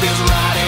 feels right.